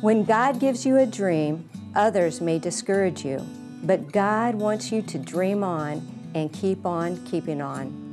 When God gives you a dream, others may discourage you, but God wants you to dream on and keep on keeping on.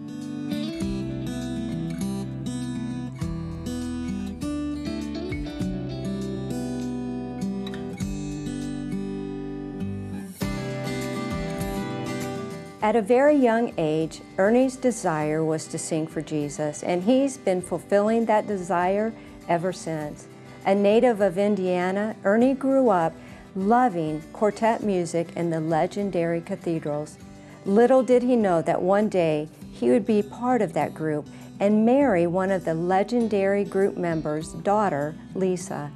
At a very young age, Ernie's desire was to sing for Jesus, and he's been fulfilling that desire ever since. A native of Indiana, Ernie grew up loving quartet music and the legendary cathedrals. Little did he know that one day he would be part of that group and marry one of the legendary group members' daughter, Lisa.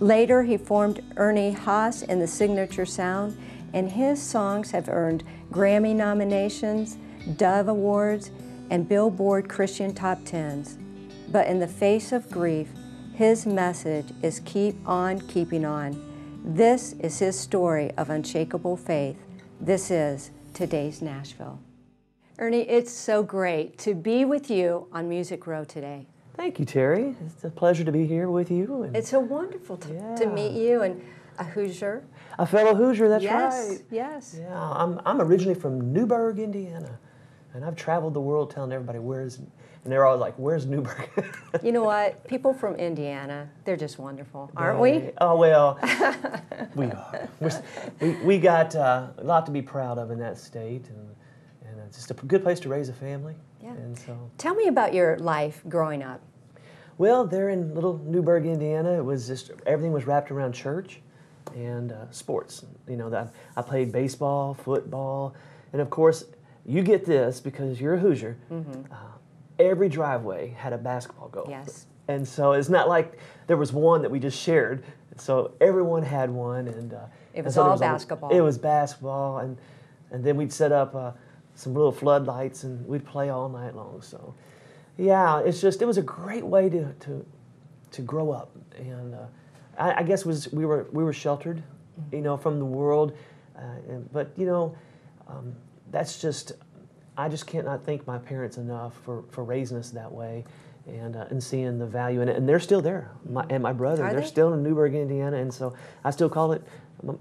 Later, he formed Ernie Haase in the Signature Sound, and his songs have earned Grammy nominations, Dove Awards, and Billboard Christian Top Tens. But in the face of grief, his message is keep on keeping on. This is his story of unshakable faith. This is today's Nashville. Ernie, it's so great to be with you on Music Row today. Thank you, Terry. It's a pleasure to be here with you. And it's so wonderful to, yeah. to meet you and a Hoosier. A fellow Hoosier, that's yes, right. Yes, Yeah, I'm, I'm originally from Newburgh, Indiana. And I've traveled the world telling everybody where's and they're all like, "Where's Newburgh?" you know what? People from Indiana, they're just wonderful, aren't we? Oh well, we are. we we got uh, a lot to be proud of in that state, and and it's just a good place to raise a family. Yeah. And so, tell me about your life growing up. Well, there in little Newburgh, Indiana, it was just everything was wrapped around church and uh, sports. You know, that I played baseball, football, and of course, you get this because you're a Hoosier. Mm-hmm. Uh, every driveway had a basketball goal. Yes. And so it's not like there was one that we just shared. So everyone had one, and uh, it was so all was basketball. it was basketball, and and then we'd set up uh, some little floodlights, and we'd play all night long. So, yeah, it's just it was a great way to to, to grow up, and uh, I, I, guess was we were we were sheltered, you know, from the world, uh, and, but you know, um, that's just I just cannot thank my parents enough for, for raising us that way and, uh, and seeing the value in it. And they're still there. My, and my brother, Are they're they? still in Newburgh, Indiana. And so I still call it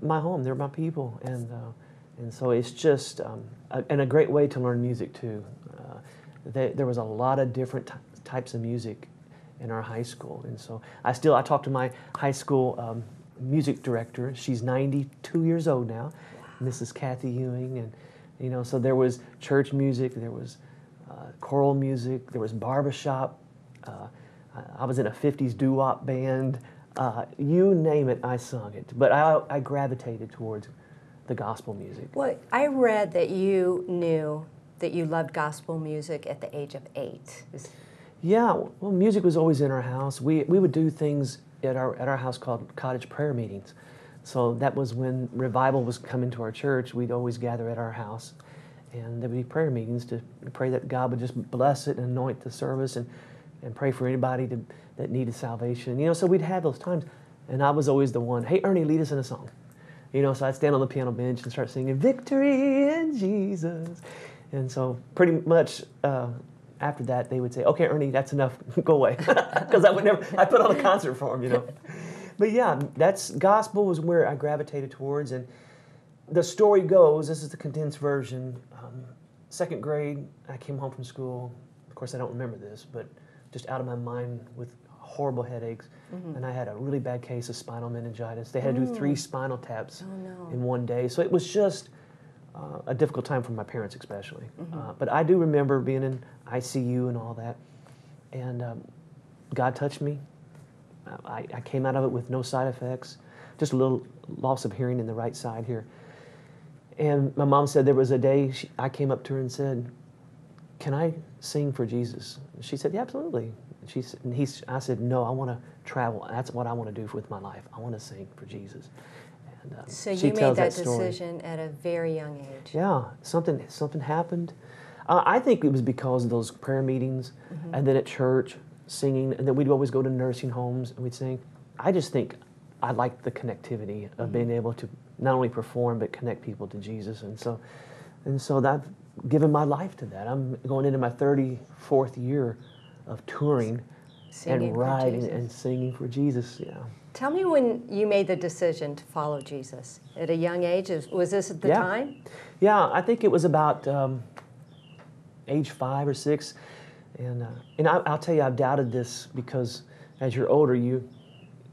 my home. They're my people. And, uh, and so it's just, um, a, and a great way to learn music too. Uh, they, there was a lot of different types of music in our high school. And so I still, I talk to my high school um, music director. She's 92 years old now, wow. Mrs. Kathy Ewing. And, you know, so there was church music, there was uh, choral music, there was barbershop. Uh, I was in a 50s doo wop band. Uh, you name it, I sung it. But I, I gravitated towards the gospel music. Well, I read that you knew that you loved gospel music at the age of eight. Yeah, well, music was always in our house. We, we would do things at our, at our house called cottage prayer meetings. So that was when revival was coming to our church. We'd always gather at our house, and there would be prayer meetings to pray that God would just bless it and anoint the service, and, and pray for anybody to, that needed salvation. You know, so we'd have those times, and I was always the one. Hey, Ernie, lead us in a song. You know, so I'd stand on the piano bench and start singing "Victory in Jesus," and so pretty much. Uh, after that, they would say, "Okay, Ernie, that's enough. Go away," because I would never. I put on a concert for him, you know but yeah, that's gospel was where I gravitated towards, and the story goes. This is the condensed version. Um, second grade, I came home from school. Of course, I don't remember this, but just out of my mind with horrible headaches, mm-hmm. and I had a really bad case of spinal meningitis. They had to do three mm. spinal taps oh, no. in one day, so it was just. Uh, a difficult time for my parents, especially. Mm-hmm. Uh, but I do remember being in ICU and all that, and um, God touched me. I, I, came out of it with no side effects, just a little loss of hearing in the right side here. And my mom said there was a day she, I came up to her and said, "Can I sing for Jesus?" She said, "Yeah, absolutely." She said, and he, I said, "No, I want to travel. That's what I want to do with my life. I want to sing for Jesus. And, uh, so you made that, that decision at a very young age. Yeah, something something happened. Uh, I think it was because of those prayer meetings, mm-hmm. and then at church singing, and then we'd always go to nursing homes and we'd sing. I just think I like the connectivity of mm-hmm. being able to not only perform but connect people to Jesus, and so and so that given my life to that. I'm going into my 34th year of touring singing and riding and singing for Jesus. Yeah. Tell me when you made the decision to follow Jesus at a young age. Was this at the yeah. time? Yeah, I think it was about um, age five or six, and uh, and I, will tell you, I've doubted this because as you're older, you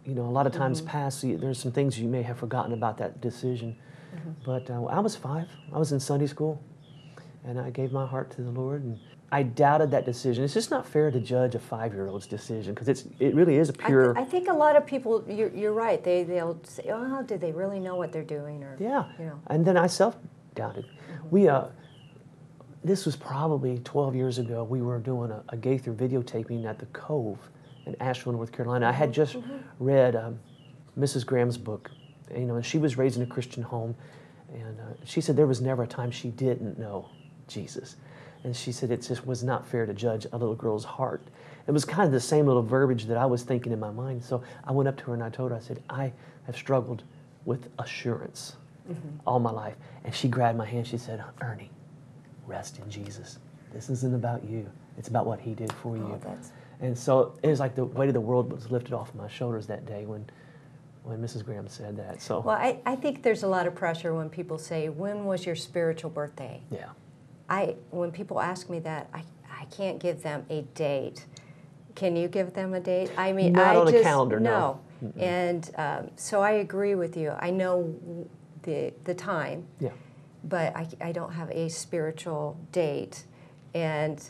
you know a lot of times mm-hmm. pass. You, there's some things you may have forgotten about that decision. Mm-hmm. But uh, I was five. I was in Sunday school and I gave my heart to the Lord. And I doubted that decision. It's just not fair to judge a five-year-old's decision because it's it really is a pure. I, th- I, think a lot of people. You're, you're right. They they'll say, "Oh, do they really know what they're doing?" Or yeah, you know. And then I self doubted. Mm-hmm. We uh, this was probably 12 years ago. We were doing a, a Gaither videotaping at the Cove in Asheville, North Carolina. I had mm-hmm. just mm-hmm. read um, Mrs. Graham's book. You know, and she was raised in a Christian home, and uh, she said there was never a time she didn't know Jesus. And she said it just was not fair to judge a little girl's heart. It was kind of the same little verbiage that I was thinking in my mind. So I went up to her and I told her, I said, I have struggled with assurance mm-hmm. all my life. And she grabbed my hand. She said, Ernie, rest in Jesus. This isn't about you. It's about what he did for you. Oh, and so it was like the weight of the world was lifted off my shoulders that day when when Mrs. Graham said that. So Well, I, I think there's a lot of pressure when people say, When was your spiritual birthday? Yeah. I when people ask me that, I, I can't give them a date. Can you give them a date? I mean, Not I on just, a calendar, no. no. And um, so I agree with you. I know the the time. Yeah. But I, I don't have a spiritual date, and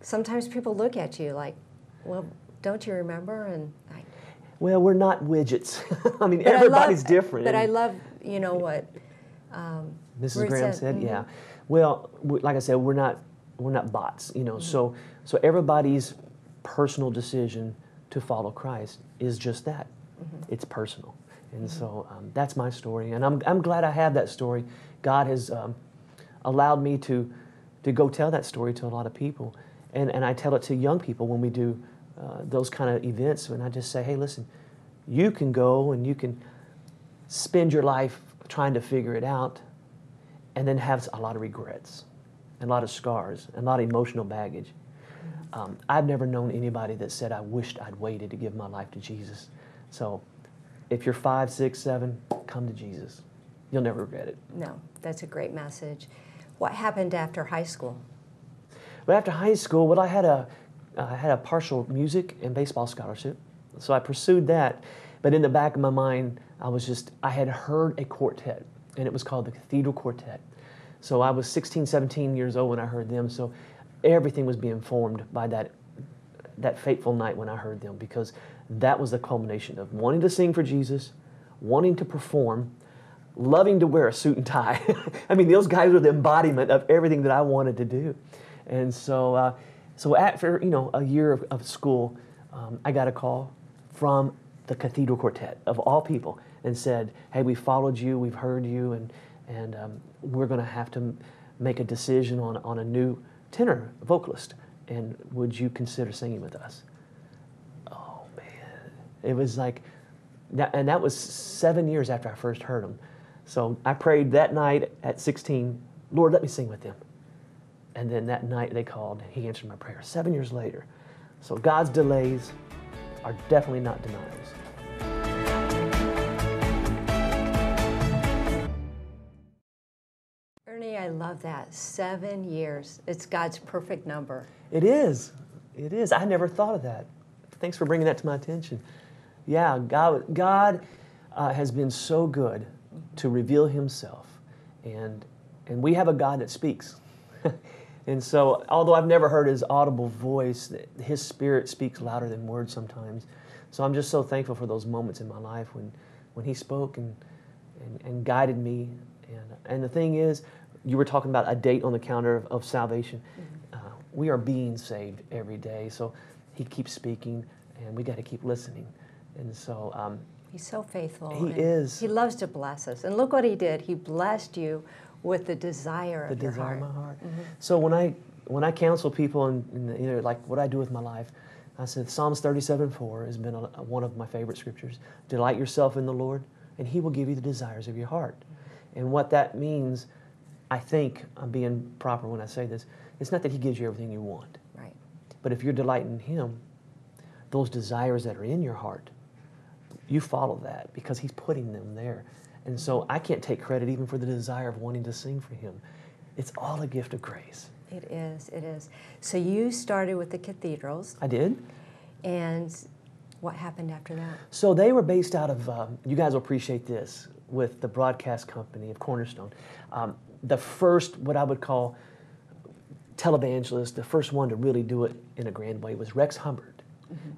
sometimes people look at you like, well, don't you remember? And I, well, we're not widgets. I mean, everybody's I love, different. But I love, you know what um, Mrs. Graham said. Mm-hmm. Yeah. Well, like I said, we're not we're not bots, you know. Mm-hmm. So so everybody's personal decision to follow Christ is just that. Mm-hmm. It's personal, and mm-hmm. so um, that's my story, and I'm I'm glad I have that story. God has um, allowed me to to go tell that story to a lot of people, and and I tell it to young people when we do uh, those kind of events, and I just say, hey, listen, you can go and you can spend your life trying to figure it out and then have a lot of regrets and a lot of scars and a lot of emotional baggage. Um, I've never known anybody that said, I wished I'd waited to give my life to Jesus. So if you're five, six, seven, come to Jesus. You'll never regret it. No, that's a great message. What happened after high school? Well, after high school, well, I had a, uh, I had a partial music and baseball scholarship. So I pursued that. But in the back of my mind, I was just, I had heard a quartet and it was called the Cathedral Quartet. So I was 16, 17 years old when I heard them. So everything was being formed by that that fateful night when I heard them because that was the culmination of wanting to sing for Jesus, wanting to perform, loving to wear a suit and tie. I mean, those guys were the embodiment of everything that I wanted to do. And so, uh, so after you know a year of, of school, um, I got a call from the Cathedral Quartet of all people and said, "Hey, we followed you, we've heard you, and and um, we're going to have to make a decision on on a new tenor vocalist. And would you consider singing with us?" Oh man, it was like, that, and that was seven years after I first heard them. So I prayed that night at 16, Lord, let me sing with them. And then that night they called, He answered my prayer. Seven years later. So God's delays are definitely not denials. Ernie, I love that. Seven years. It's God's perfect number. It is. It is. I never thought of that. Thanks for bringing that to my attention. Yeah, God, God uh, has been so good to reveal Himself, and and we have a God that speaks. and so, although I've never heard His audible voice, His Spirit speaks louder than words sometimes. So I'm just so thankful for those moments in my life when when He spoke and and, and guided me. And and the thing is, you were talking about a date on the calendar of, of salvation. Mm-hmm. Uh, we are being saved every day. So he keeps speaking, and we got to keep listening. And so um, He's so faithful. He is. He loves to bless us. And look what he did. He blessed you with the desire the of your desire heart. of my heart. Mm-hmm. So when I when I counsel people and, you know like what I do with my life, I said Psalms 37:4 has been a, one of my favorite scriptures. Delight yourself in the Lord, and He will give you the desires of your heart. And what that means, I think I'm being proper when I say this. It's not that He gives you everything you want, Right. but if you're delighting in Him, those desires that are in your heart, you follow that because He's putting them there. And so I can't take credit even for the desire of wanting to sing for Him. It's all a gift of grace. It is. It is. So you started with the cathedrals, I did. and what happened after that? So they were based out of, um, you guys will appreciate this, with the broadcast company of Cornerstone. Um, the first, what I would call televangelist, the first one to really do it in a grand way was Rex Humbard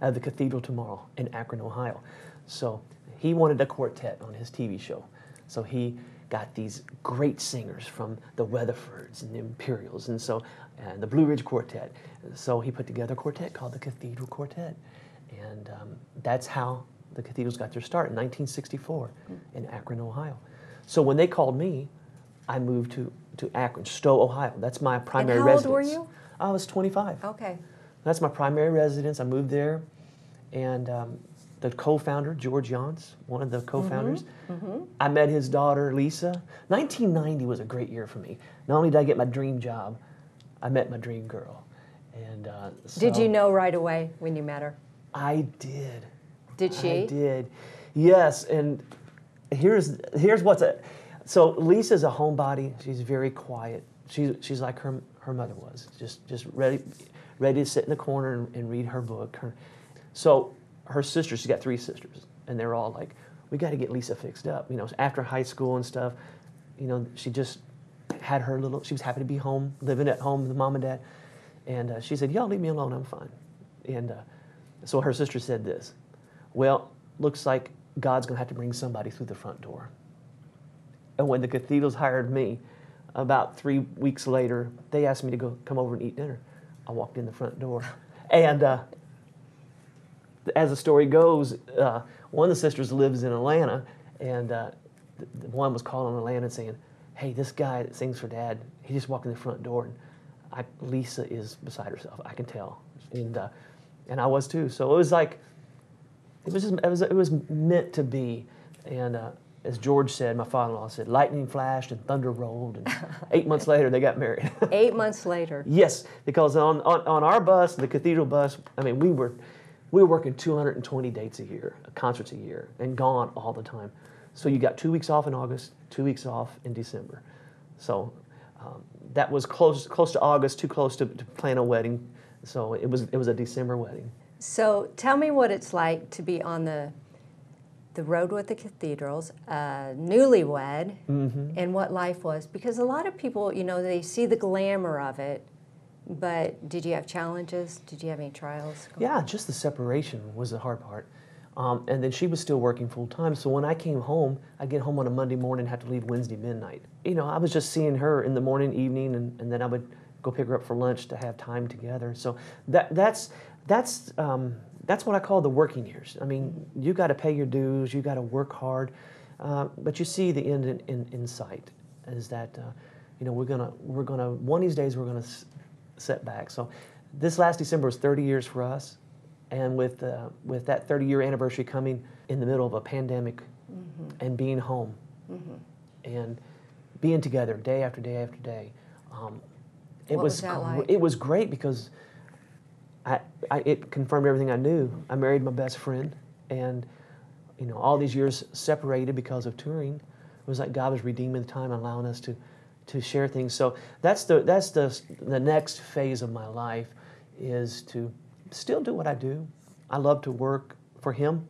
at the Cathedral Tomorrow in Akron, Ohio. So he wanted a quartet on his TV show. So he got these great singers from the Weatherfords and the Imperials, and so and the Blue Ridge Quartet. So he put together a quartet called the Cathedral Quartet, and um, that's how the cathedrals got their start in 1964 in Akron, Ohio. So when they called me, I moved to, to Akron, Stow, Ohio. That's my primary and how old residence. were you? I was 25. Okay. That's my primary residence. I moved there, and um, the co-founder George Younce, one of the co-founders, I met his daughter Lisa. 1990 was a great year for me. Not only did I get my dream job, I met my dream girl, and uh, Did you know right away when you met her? I did. Did she? I did. Yes, and here's here's what's a so Lisa's a homebody. She's very quiet. She's she's like her her mother was, just just ready ready to sit in the corner and, and read her book. Her, so her sisters, she's got three sisters, and they're all like, we got to get Lisa fixed up. You know, after high school and stuff, you know, she just had her little. She was happy to be home, living at home with mom and dad, and uh, she said, "Y'all leave me alone. I'm fine." And uh, so her sister said this. Well, looks like God's going to have to bring somebody through the front door. And when the cathedrals hired me, about three weeks later, they asked me to go come over and eat dinner. I walked in the front door, and uh, as the story goes, uh, one of the sisters lives in Atlanta, and uh, the, the one was calling Atlanta and saying, "Hey, this guy that sings for Dad, he just walked in the front door, and I, Lisa is beside herself. I can tell." And uh, and I was too. So it was like it was just it was it was meant to be. And uh, as George said, my father-in-law said, lightning flashed and thunder rolled, and eight months later they got married. Eight months later. yes, because on, on on our bus, the cathedral bus, I mean, we were we were working 220 dates a year, concerts a year, and gone all the time. So you got two weeks off in August, two weeks off in December. So um, that was close close to August, too close to, to plan a wedding. So it was it was a December wedding. So tell me what it's like to be on the the road with the cathedrals, uh, newlywed, Mm-hmm. and what life was. Because a lot of people, you know, they see the glamour of it, but did you have challenges? Did you have any trials? Yeah, just the separation was the hard part. Um, and then she was still working full time. So when I came home, I get home on a Monday morning, have to leave Wednesday midnight. You know, I was just seeing her in the morning, evening, and, and then I would go pick her up for lunch to have time together. So that that's that's um, that's what I call the working years. I mean, you got to pay your dues, you got to work hard, uh, but you see the end in, in, in sight. Is that uh, you know we're gonna we're gonna one of these days we're gonna s- set back. So this last December was 30 years for us, and with uh, with that 30 year anniversary coming in the middle of a pandemic, and being home, and being together day after day after day, um, it What was, was gr- like? it was great because I, I it confirmed everything I knew. I married my best friend, and you know all these years separated because of touring. It was like God was redeeming the time, and allowing us to to share things. So that's the that's the the next phase of my life is to still do what I do. I love to work for Him.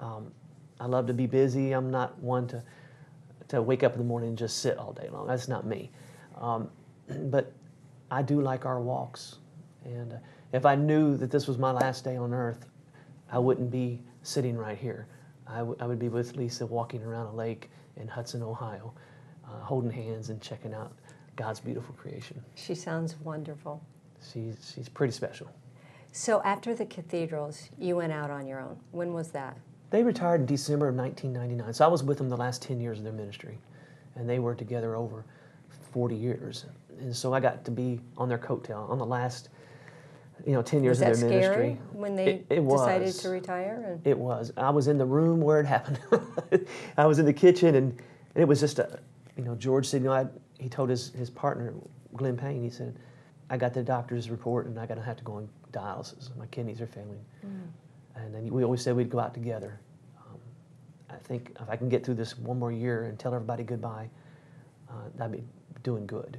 Um, I love to be busy. I'm not one to to wake up in the morning and just sit all day long. That's not me. Um, but I do like our walks. And uh, if I knew that this was my last day on earth, I wouldn't be sitting right here. I, I would be with Lisa walking around a lake in Hudson, Ohio, uh, holding hands and checking out God's beautiful creation. She sounds wonderful. She's, she's pretty special. So after the cathedrals, you went out on your own. When was that? They retired in December of 1999. So I was with them the last 10 years of their ministry. And they were together over 40 years. And so I got to be on their coattail on the last, you know, 10 years Was of their scary ministry. when they It- it decided was. to retire? And It was. I was in the room where it happened. I was in the kitchen, and, and it was just a, you know, George said, you know, I, he told his, his partner, Glen Payne, he said, I got the doctor's report, and I got to have to go on dialysis. My kidneys are failing. And then we always said we'd go out together. Um, I think if I can get through this one more year and tell everybody goodbye, uh, I'd be doing good.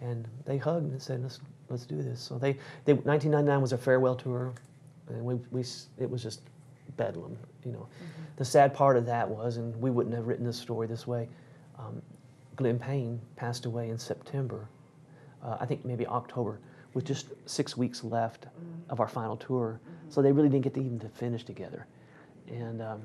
And they hugged and said, let's, let's do this. So they, they 1999 was a farewell tour, and we, we, it was just bedlam, you know. The sad part of that was, and we wouldn't have written this story this way, um, Glen Payne passed away in September, uh, I think maybe October, with just six weeks left of our final tour. So they really didn't get to even to finish together. And, um,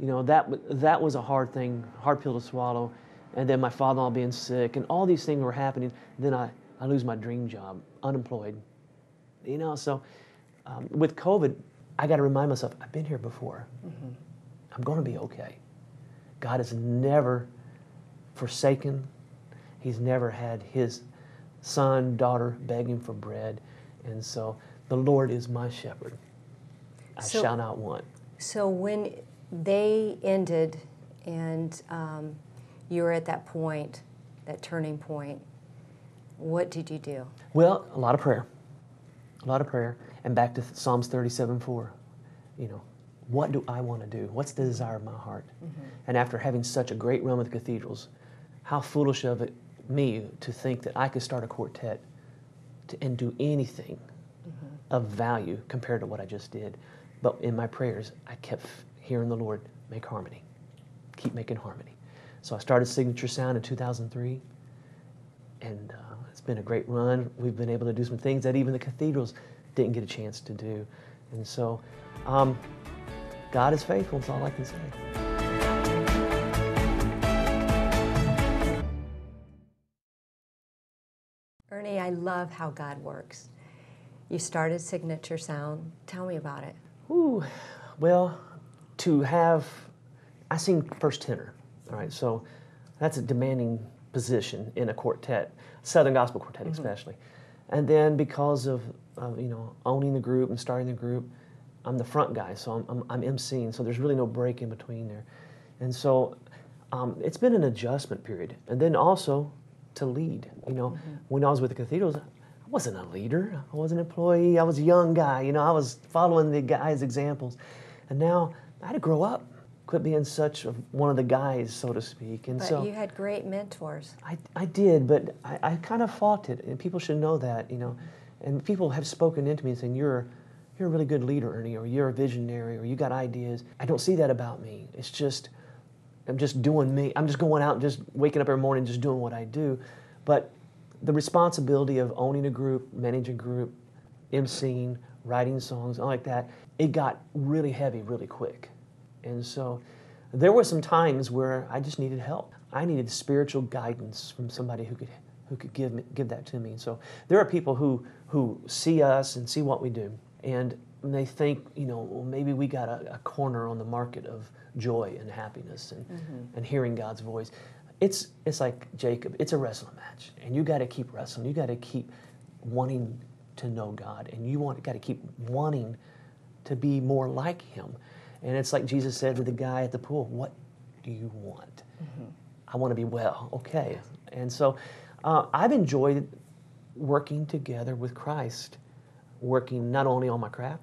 you know, that, that was a hard thing, hard pill to swallow. And then my father-in-law being sick, and all these things were happening. Then I, I lose my dream job, unemployed. You know, so um, with COVID, I got to remind myself, I've been here before. I'm going to be okay. God has never forsaken. He's never had his son, daughter begging for bread. And so the Lord is my shepherd. I So- shall not want. so when they ended, and um, you were at that point, that turning point, what did you do? Well, a lot of prayer. A lot of prayer. And back to Psalms 37 4. You know, what do I want to do? What's the desire of my heart? And after having such a great run with cathedrals, how foolish of it, me to think that I could start a quartet to, and do anything of value compared to what I just did. But in my prayers, I kept hearing the Lord make harmony, keep making harmony. So I started Signature Sound in 2003 and uh, it's been a great run. We've been able to do some things that even the cathedrals didn't get a chance to do. And so, um, God is faithful, that's all I can say. I love how God works. You started Signature Sound. Tell me about it. Ooh, well, to have, I sing first tenor, all right, so that's a demanding position in a quartet, Southern Gospel Quartet especially. And then because of, uh, you know, owning the group and starting the group, I'm the front guy, so I'm, I'm, I'm emceeing, so there's really no break in between there. And so um, it's been an adjustment period. And then also to lead, you know, mm-hmm. when I was with the cathedrals, I wasn't a leader. I was an employee. I was a young guy. You know, I was following the guys' examples. And now I had to grow up, quit being such a, one of the guys, so to speak. And But so you had great mentors. I, I did, but I, I kind of fought it, and people should know that, you know. And people have spoken into me and saying, "You're, you're a really good leader, Ernie, or you're a visionary, or you got ideas." I don't see that about me. It's just, I'm just doing me. I'm just going out, and just waking up every morning, just doing what I do. But the responsibility of owning a group, managing a group, emceeing, writing songs, all like that, it got really heavy really quick. And so there were some times where I just needed help. I needed spiritual guidance from somebody who could who could give me, give that to me. And so there are people who who see us and see what we do, and they think, you know, well, maybe we got a, a corner on the market of joy and happiness and, and hearing God's voice. It's it's like Jacob. It's a wrestling match, and you got to keep wrestling. You got to keep wanting to know God, and you want got to keep wanting to be more like Him. And it's like Jesus said to the guy at the pool, "What do you want?" I want to be well. Okay. And so uh, I've enjoyed working together with Christ, working not only on my craft,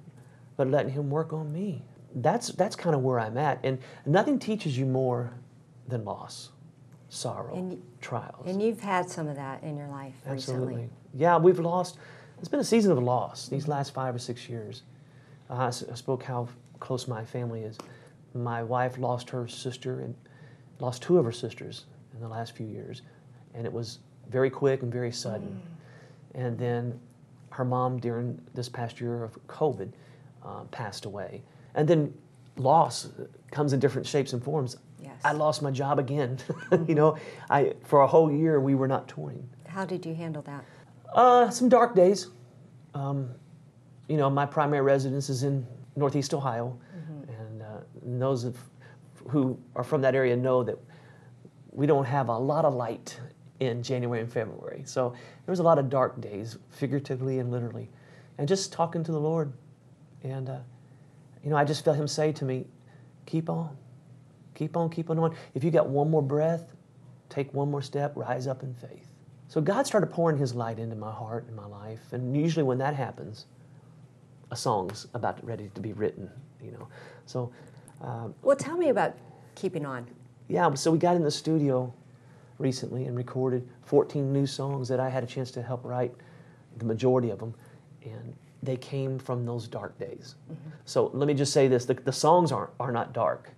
but letting Him work on me. That's that's kind of where I'm at. And nothing teaches you more than loss, sorrow, And trials. And you've had some of that in your life Absolutely. recently. Yeah, we've lost. It's been a season of loss these last five or six years. Uh, I s- I spoke how close my family is. My wife lost her sister and lost two of her sisters in the last few years, and it was very quick and very sudden. And then her mom during this past year of COVID uh, passed away. And then loss comes in different shapes and forms. Yes. I lost my job again. you know, I for a whole year we were not touring. How did you handle that? Uh, some dark days. Um, you know, my primary residence is in Northeast Ohio, and uh, And those of, who are from that area know that we don't have a lot of light in January and February. So there was a lot of dark days, figuratively and literally. And just talking to the Lord. And, uh, you know, I just felt Him say to me, keep on, keep on, keep on on. If you got one more breath, take one more step, rise up in faith. So God started pouring His light into my heart and my life. And usually when that happens, a song's about ready to be written, you know. So, um, Well, tell me about keeping on. yeah, so we got in the studio recently and recorded 14 new songs that I had a chance to help write, the majority of them, and they came from those dark days. So let me just say this the, the songs aren't, are not dark,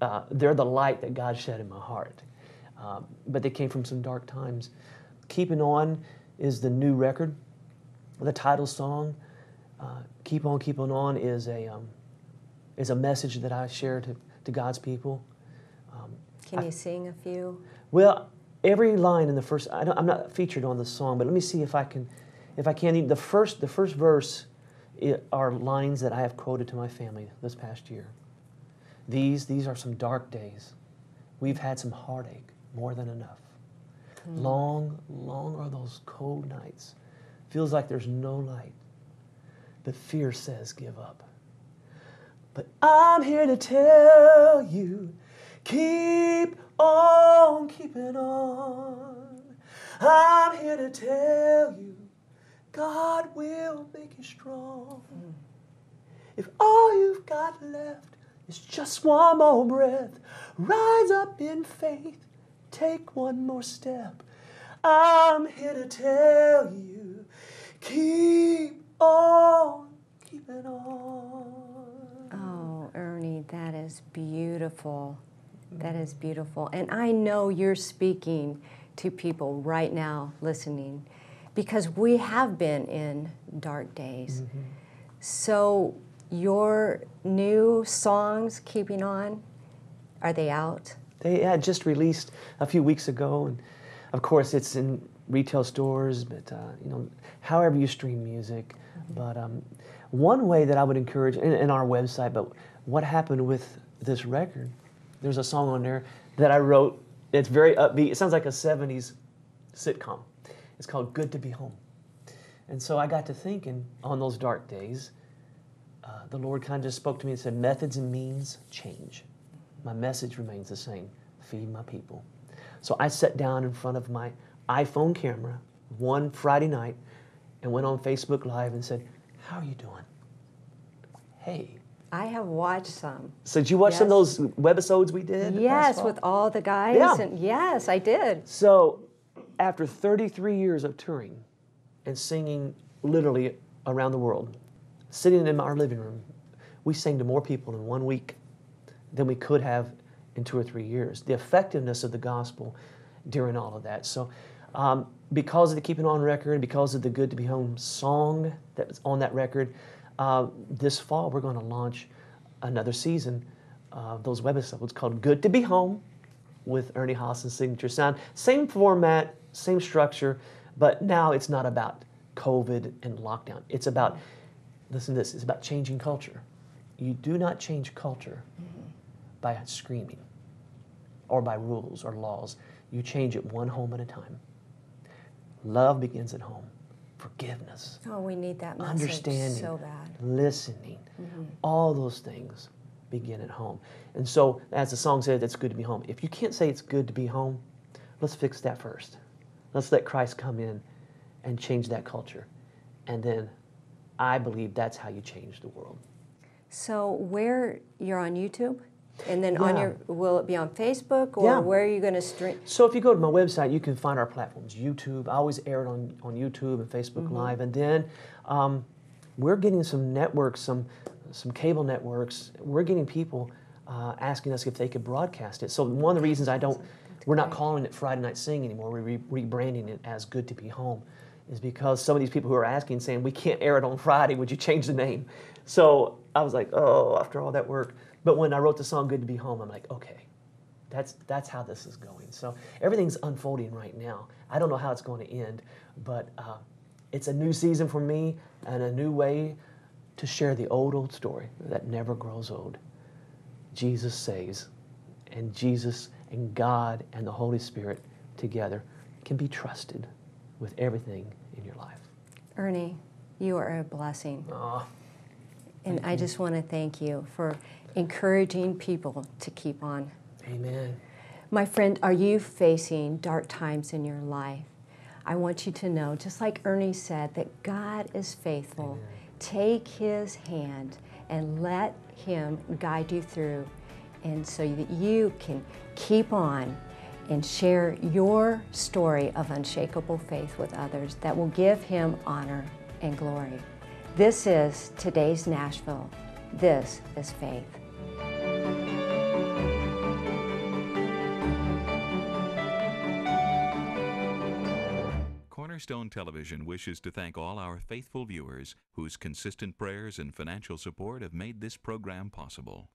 uh, they're the light that God shed in my heart. Um, but they came from some dark times. Keeping On is the new record. The title song, uh, Keep On, Keep On On, is a, um, is a message that I share to, to God's people. Can you sing a few? Well, every line in the first, I don't, I'm not featured on the song, but let me see if I can, if I can. The first, the first verse are lines that I have quoted to my family this past year. These, these are some dark days. We've had some heartache, more than enough. Hmm. Long, long are those cold nights. Feels like there's no light. The fear says, give up. But I'm here to tell you, keep on keeping on. I'm here to tell you, God will make you strong. If all you've got left is just one more breath, rise up in faith, take one more step. I'm here to tell you, keep on keeping on. Oh, Ernie, that is beautiful. That is beautiful. And I know you're speaking to people right now listening because we have been in dark days. So, your new songs, Keeping On, are they out? They had just released a few weeks ago, and of course it's in retail stores, but uh, you know, however you stream music. But um, one way that I would encourage, in, in our website, but what happened with this record? There's a song on there that I wrote. It's very upbeat. It sounds like a '70s sitcom. It's called "Good to Be Home," and so I got to thinking on those dark days. Uh, the Lord kind of just spoke to me and said, "Methods and means change." my message remains the same feed my people. So I sat down in front of my iPhone camera one Friday night and went on Facebook Live and said, How are you doing? Hey. I have watched some. So did you watch some of Yes. those webisodes we did? Yes, with all the guys. Yeah. And yes, I did. So after 33 years of touring and singing literally around the world, sitting in our living room, we sang to more people in one week than we could have in two or three years. The effectiveness of the gospel during all of that. So, um, because of the Keeping On record, because of the Good to Be Home song that's on that record, uh, this fall we're going to launch another season of those webisodes called Good to Be Home with Ernie Haase's signature sound. Same format, same structure, but now it's not about COVID and lockdown. It's about, listen to this, it's about changing culture. You do not change culture mm-hmm. by screaming or by rules or laws. You change it one home at a time. Love begins at home. Forgiveness, Oh, we need that message understanding, so bad. listening, mm-hmm. all those things begin at home. And so, as the song says, it's good to be home. If you can't say it's good to be home, let's fix that first. Let's let Christ come in and change that culture. And then I believe that's how you change the world. So where you're on YouTube, and then on your will it be on Facebook or Yeah. where are you going to stream? So if you go to my website, you can find our platforms. YouTube, I always air it on, on YouTube and Facebook Live, and then um, we're getting some networks, some some cable networks. We're getting people uh, asking us if they could broadcast it. So one of the reasons I don't, we're not calling it Friday Night Sing anymore. We're re- rebranding it as Good to Be Home, is because some of these people who are asking saying we can't air it on Friday. Would you change the name? So I was like, oh, after all that work. But when I wrote the song Good to Be Home, I'm like, okay, that's that's how this is going. So everything's unfolding right now. I don't know how it's going to end, but uh, it's a new season for me and a new way to share the old old story that never grows old. Jesus saves, and Jesus and God and the Holy Spirit together can be trusted with everything in your life. Ernie, you are a blessing. Oh, and I just want to thank you for encouraging people to keep on. amen. My friend, are you facing dark times in your life? I want you to know, just like Ernie said, that God is faithful. Amen. Take his hand and let him guide you through, and so that you can keep on and share your story of unshakable faith with others that will give him honor and glory. This is today's Nashville. This is faith. Cornerstone Television wishes to thank all our faithful viewers whose consistent prayers and financial support have made this program possible.